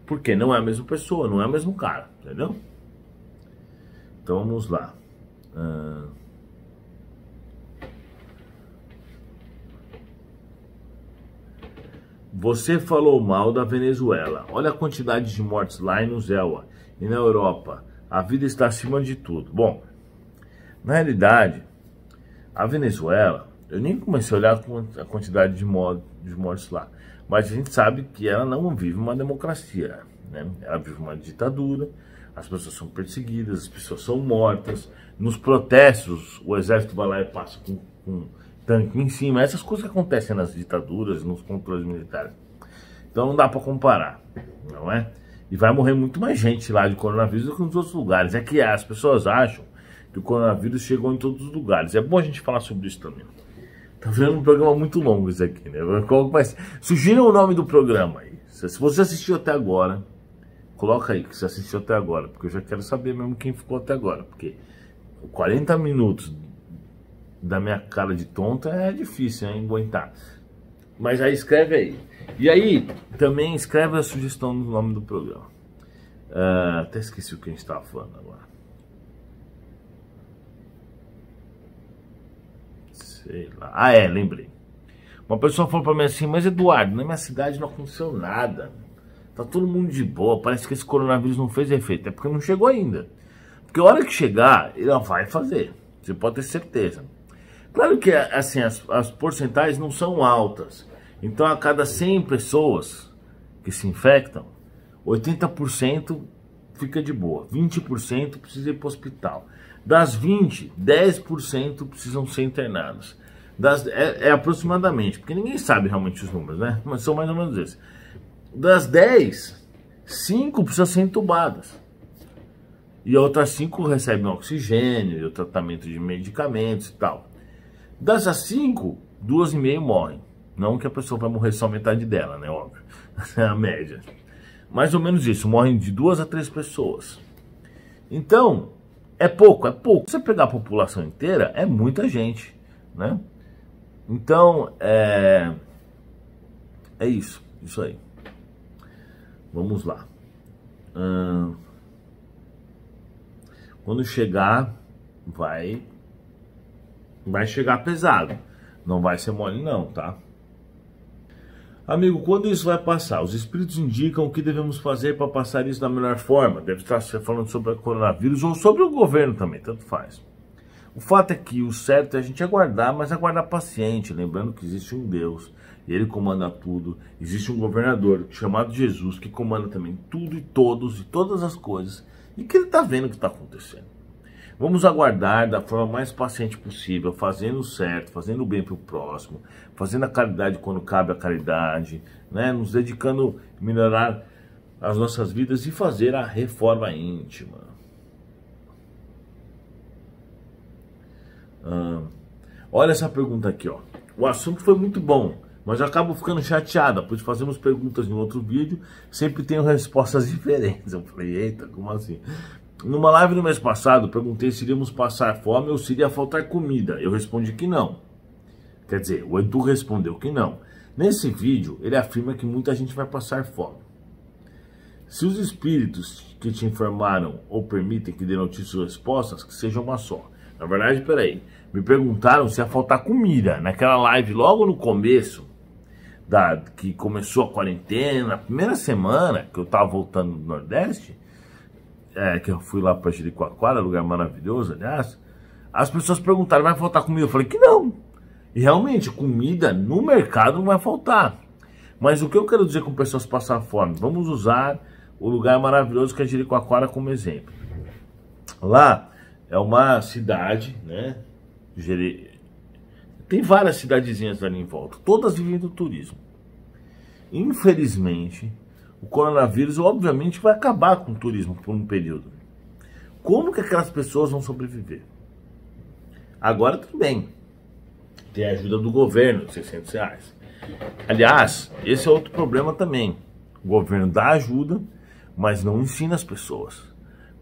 Porque não é a mesma pessoa, não é o mesmo cara, entendeu? Então vamos lá. Uh... Você falou mal da Venezuela. Olha a quantidade de mortes lá em Zelwa e na Europa. A vida está acima de tudo. Bom, na realidade, a Venezuela eu nem comecei a olhar a quantidade de, mortes lá. Mas a gente sabe que ela não vive uma democracia. Né? Ela vive uma ditadura, as pessoas são perseguidas, as pessoas são mortas. Nos protestos, o exército vai lá e passa com, com tanque em cima. Essas coisas que acontecem nas ditaduras, nos controles militares. Então não dá para comparar, não é? E vai morrer muito mais gente lá de coronavírus do que nos outros lugares. É que as pessoas acham que o coronavírus chegou em todos os lugares. É bom a gente falar sobre isso também. Tá virando um programa muito longo isso aqui, né? Vai Sugira o nome do programa aí. Se você assistiu até agora, coloca aí que você assistiu até agora, porque eu já quero saber mesmo quem ficou até agora. Porque 40 minutos da minha cara de tonta é difícil, hein? Aguentar. Mas aí escreve aí. E aí, também escreve a sugestão do nome do programa. Uh, até esqueci o que a gente estava falando agora. Sei lá. Ah, é, lembrei. Uma pessoa falou pra mim assim, mas Eduardo, na minha cidade não aconteceu nada. Tá todo mundo de boa, parece que esse coronavírus não fez efeito. É porque não chegou ainda. Porque a hora que chegar, ele vai fazer. Você pode ter certeza. Claro que assim, as, as porcentagens não são altas. Então, a cada 100 pessoas que se infectam, 80% fica de boa, 20% precisa ir para o hospital. Das 20, 10% precisam ser internados. Das, é, é, aproximadamente, porque ninguém sabe realmente os números, né? Mas são mais ou menos esses. Das 10, 5 precisam ser entubadas. E outras 5 recebem oxigênio e o tratamento de medicamentos e tal. Dessas 5, duas e meio morrem. Não que a pessoa vai morrer só metade dela, né? Óbvio. [LAUGHS] é a média. Mais ou menos isso. Morrem de duas a três pessoas. Então, é pouco, é pouco. Se você pegar a população inteira, é muita gente, né? Então, é, é isso, isso aí. Vamos lá. Quando chegar, vai, vai chegar pesado. Não vai ser mole não, tá? Amigo, quando isso vai passar? Os espíritos indicam o que devemos fazer para passar isso da melhor forma. Deve estar falando sobre o coronavírus ou sobre o governo também, tanto faz. O fato é que o certo é a gente aguardar, mas aguardar paciente, lembrando que existe um Deus, e ele comanda tudo. Existe um governador chamado Jesus que comanda também tudo e todos e todas as coisas, e que ele está vendo o que está acontecendo. Vamos aguardar da forma mais paciente possível, fazendo certo, fazendo bem para o próximo, fazendo a caridade quando cabe a caridade, né? nos dedicando a melhorar as nossas vidas e fazer a reforma íntima. Ah, olha essa pergunta aqui, ó. O assunto foi muito bom, mas acabo ficando chateada, pois fazemos perguntas em outro vídeo, sempre tenho respostas [LAUGHS] diferentes. Eu falei, eita, como assim? Numa live no mês passado, perguntei se iríamos passar fome ou se iria faltar comida. Eu respondi que não. Quer dizer, o Edu respondeu que não. Nesse vídeo, ele afirma que muita gente vai passar fome. Se os espíritos que te informaram ou permitem que dê notícias ou respostas, que seja uma só. Na verdade, peraí, me perguntaram se ia faltar comida. Naquela live, logo no começo, da, que começou a quarentena, na primeira semana que eu tava voltando do Nordeste, é, que eu fui lá para Jericoacoara, lugar maravilhoso, aliás, as pessoas perguntaram, vai faltar comida? Eu falei que não. E realmente, comida no mercado não vai faltar. Mas o que eu quero dizer com pessoas passar fome? Vamos usar o lugar maravilhoso que é Jericoacoara como exemplo. Lá é uma cidade, né? Jeri... Tem várias cidadezinhas ali em volta, todas vivem do turismo. Infelizmente, o coronavírus obviamente vai acabar com o turismo por um período. Como que aquelas pessoas vão sobreviver? Agora tudo bem. Tem a ajuda do governo, 600 reais. Aliás, esse é outro problema também. O governo dá ajuda, mas não ensina as pessoas.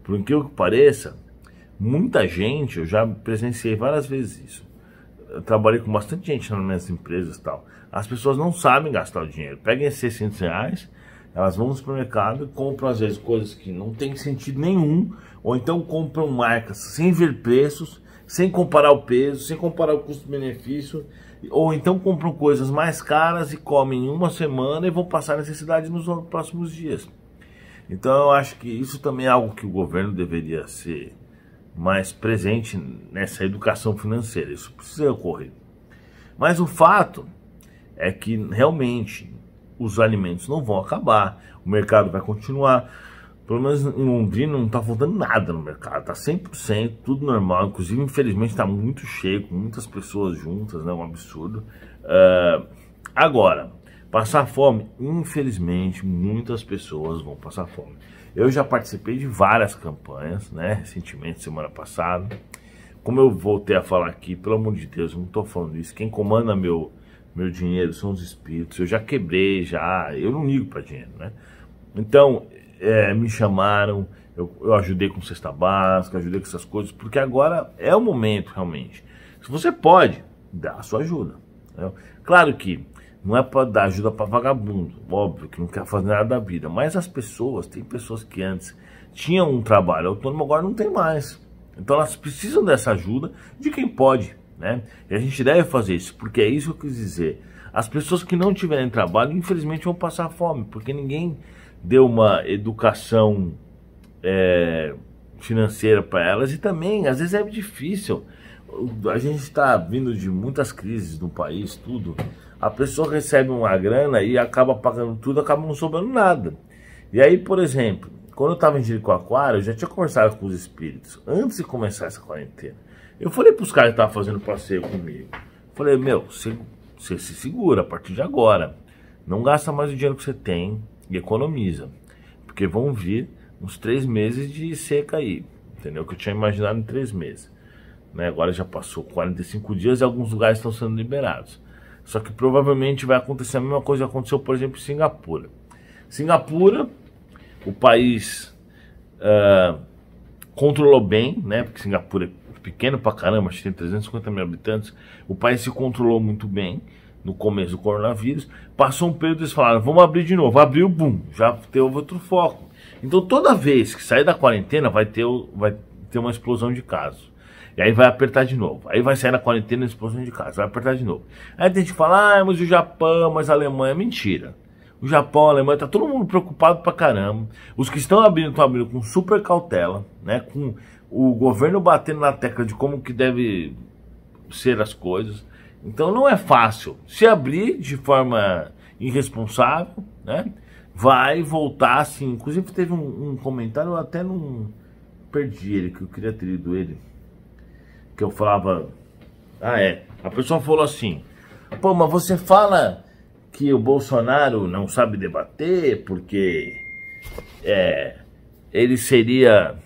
Por que pareça, muita gente, eu já presenciei várias vezes isso. Eu trabalhei com bastante gente nas minhas empresas e tal. As pessoas não sabem gastar o dinheiro. Peguem esses 600 reais, elas vão no supermercado e compram às vezes coisas que não tem sentido nenhum, ou então compram marcas sem ver preços, sem comparar o peso, sem comparar o custo-benefício, ou então compram coisas mais caras e comem em uma semana e vão passar necessidade nos próximos dias. Então eu acho que isso também é algo que o governo deveria ser mais presente nessa educação financeira. Isso precisa ocorrer. Mas o fato é que realmente os alimentos não vão acabar, o mercado vai continuar. Pelo menos em Londrina não está faltando nada no mercado, está 100%, tudo normal. Inclusive, infelizmente, está muito cheio, com muitas pessoas juntas, né? Um absurdo. Uh, agora, passar fome, infelizmente, muitas pessoas vão passar fome. Eu já participei de várias campanhas, né? Recentemente, semana passada. Como eu voltei a falar aqui, pelo amor de Deus, eu não estou falando isso. Quem comanda meu, meu dinheiro são os espíritos. Eu já quebrei, já. Eu não ligo para dinheiro, né? Então, é, me chamaram, eu, eu, ajudei com cesta básica, ajudei com essas coisas, porque agora é o momento realmente. Se você pode, dá a sua ajuda. Né? Claro que não é para dar ajuda para vagabundo, óbvio que não quer fazer nada da vida, mas as pessoas, tem pessoas que antes tinham um trabalho autônomo, agora não tem mais. Então elas precisam dessa ajuda de quem pode. Né? E a gente deve fazer isso, porque é isso que eu quis dizer. As pessoas que não tiverem trabalho, infelizmente, vão passar fome, porque ninguém deu uma educação é, financeira para elas e também, às vezes, é difícil. a gente está vindo de muitas crises no país, tudo. A pessoa recebe uma grana e acaba pagando tudo, acaba não sobrando nada. E aí, por exemplo, quando eu estava em Jericoacoara, eu já tinha conversado com os espíritos, antes de começar essa quarentena. Eu falei para os caras que estavam fazendo passeio comigo. Falei, meu, você, você se segura a partir de agora. Não gasta mais o dinheiro que você tem e economiza. Porque vão vir uns três meses de seca aí. Entendeu? Que eu tinha imaginado em três meses. Né? Agora já passou 45 dias e alguns lugares estão sendo liberados. Só que provavelmente vai acontecer a mesma coisa que aconteceu, por exemplo, em Singapura. Singapura, o país uh, controlou bem, né? Porque Singapura é pequeno pra caramba, acho que tem 350 mil habitantes. O país se controlou muito bem no começo do coronavírus. Passou um período eles falaram: vamos abrir de novo. Abriu, boom, já teve outro foco. Então toda vez que sair da quarentena vai ter, vai ter uma explosão de casos. E aí vai apertar de novo. Aí vai sair da quarentena explosão de casos, vai apertar de novo. Aí tem gente que fala, ah, mas o Japão, mas a Alemanha. Mentira. O Japão, a Alemanha, tá todo mundo preocupado pra caramba. Os que estão abrindo, estão abrindo com super cautela, né? Com o governo batendo na tecla de como que deve ser as coisas. Então não é fácil. Se abrir de forma irresponsável, né? Vai voltar assim. Inclusive teve um, um comentário, eu até não perdi ele, que eu queria ter lido ele. Que eu falava. Ah, é. A pessoa falou assim: pô, mas você fala que o Bolsonaro não sabe debater porque é, ele seria.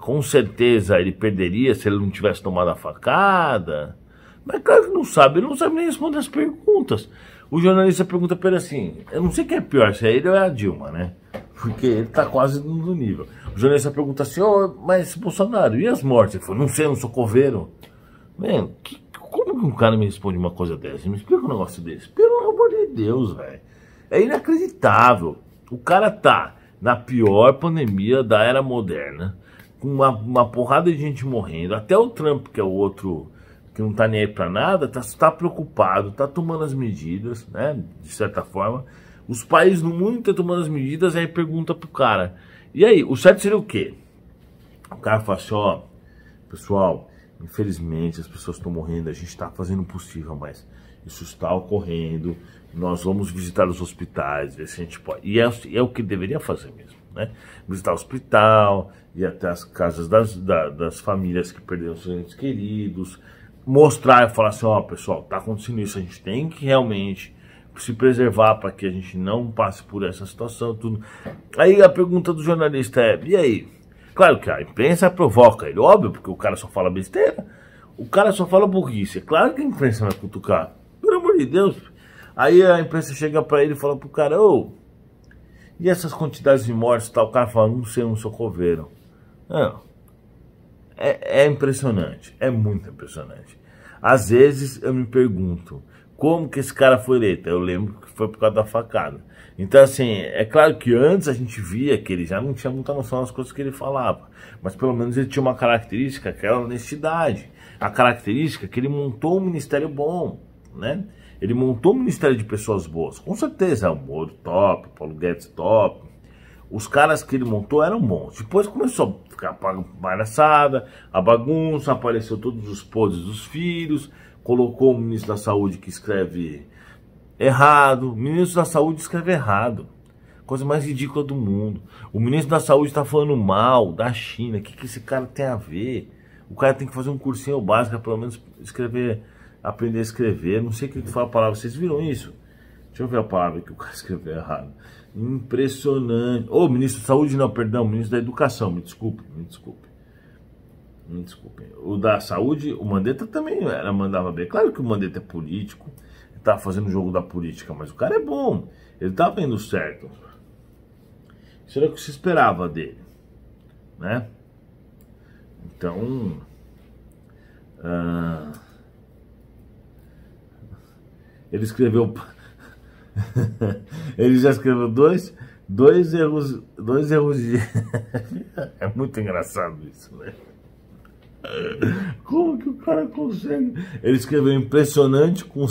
Com certeza ele perderia se ele não tivesse tomado a facada. Mas claro que não sabe, ele não sabe nem responder as perguntas. O jornalista pergunta para ele assim: eu não sei quem é pior, se é ele ou é a Dilma, né? Porque ele tá quase no nível. O jornalista pergunta assim: oh, mas Bolsonaro, e as mortes? Ele falou: não sei, eu não sou coveiro. Man, que, como que um cara me responde uma coisa dessa? Me explica um negócio desse. Pelo amor de Deus, velho. É inacreditável. O cara tá na pior pandemia da era moderna, com uma, uma porrada de gente morrendo. Até o Trump, que é o outro que não tá nem aí pra nada, tá, tá preocupado, tá tomando as medidas, né? De certa forma. Os países no mundo estão tomando as medidas, aí pergunta pro cara. E aí, o certo seria o quê? O cara fala assim, ó, pessoal, infelizmente as pessoas estão morrendo, a gente está fazendo o possível, mas isso está ocorrendo. Nós vamos visitar os hospitais, ver se a gente pode. E é, é o que deveria fazer mesmo, né? Visitar o hospital, ir até as casas das, da, das famílias que perderam seus entes queridos, mostrar e falar assim: ó, pessoal, tá acontecendo isso, a gente tem que realmente se preservar para que a gente não passe por essa situação, tudo. Aí a pergunta do jornalista é: e aí? Claro que a imprensa provoca ele, óbvio, porque o cara só fala besteira. O cara só fala burrice. É claro que a imprensa vai cutucar. Pelo amor de Deus. Aí a imprensa chega para ele e fala pro cara, ô, e essas quantidades de mortes tal? O cara fala, não sei, não coveiro. Não. É, é impressionante. É muito impressionante. Às vezes eu me pergunto, como que esse cara foi eleito? Eu lembro que foi por causa da facada. Então, assim, é claro que antes a gente via que ele já não tinha muita noção das coisas que ele falava, mas pelo menos ele tinha uma característica que era a honestidade. A característica que ele montou um ministério bom, né? Ele montou um ministério de pessoas boas. Com certeza, o Moro top, Paulo Guedes top. Os caras que ele montou eram bons. Depois começou ficar palhaçada, a bagunça, apareceu todos os podres dos filhos, colocou o ministro da Saúde que escreve Errado. O ministro da Saúde escreve errado. Coisa mais ridícula do mundo. O ministro da Saúde está falando mal da China. O que, que esse cara tem a ver? O cara tem que fazer um cursinho básico, pelo menos escrever, aprender a escrever. Não sei o que, que fala a palavra. Vocês viram isso? Deixa eu ver a palavra que o cara [LAUGHS] escreveu errado. Impressionante. Ô, oh, ministro da Saúde, não, perdão, ministro da Educação, me desculpe, me desculpe. Me desculpe. O da Saúde, o Mandetta também era, mandava bem. Claro que o Mandetta é político, tá fazendo o jogo da política, mas o cara é bom. Ele tá vendo certo. Isso era o que se esperava dele, né? Então, uh, ele escreveu, [LAUGHS] ele já escreveu dois, dois erros, dois erros de, [LAUGHS] é muito engraçado isso, né? Como que o cara consegue? Ele escreveu impressionante com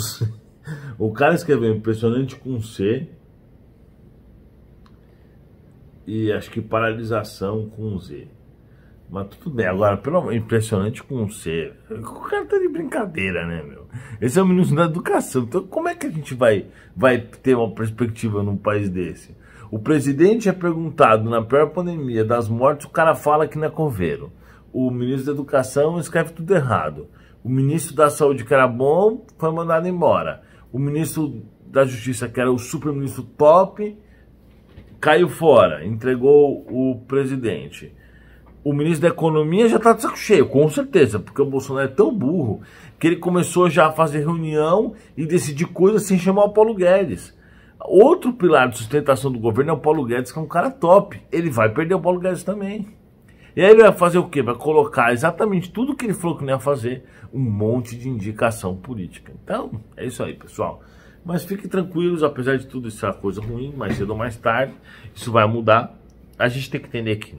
o cara escreveu impressionante com C. E acho que paralisação com Z. Mas tudo bem, agora, pelo impressionante com você. O cara tá de brincadeira, né, meu? Esse é o ministro da educação. Então, como é que a gente vai, vai ter uma perspectiva num país desse? O presidente é perguntado na pior pandemia das mortes, o cara fala que não é coveiro. O ministro da educação escreve tudo errado. O ministro da saúde, que era bom, foi mandado embora. O ministro da justiça, que era o super-ministro top, caiu fora, entregou o presidente o ministro da Economia já está de saco cheio, com certeza, porque o Bolsonaro é tão burro que ele começou já a fazer reunião e decidir coisas sem chamar o Paulo Guedes. Outro pilar de sustentação do governo é o Paulo Guedes, que é um cara top. Ele vai perder o Paulo Guedes também. E aí ele vai fazer o quê? Vai colocar exatamente tudo que ele falou que não ia fazer, um monte de indicação política. Então, é isso aí, pessoal. Mas fiquem tranquilos, apesar de tudo isso ser uma coisa ruim, mais cedo ou mais tarde, isso vai mudar. A gente tem que entender que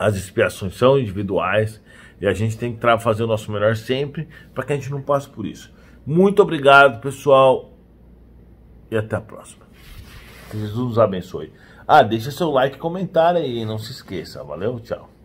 as expiações são individuais e a gente tem que fazer o nosso melhor sempre para que a gente não passe por isso. Muito obrigado, pessoal, e até a próxima. Que Jesus nos abençoe. Ah, deixa seu like e comentário aí, não se esqueça. Valeu, tchau.